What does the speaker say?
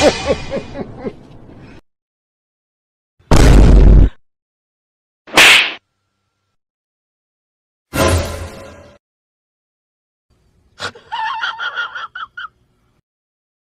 Ha ha ha ha ha!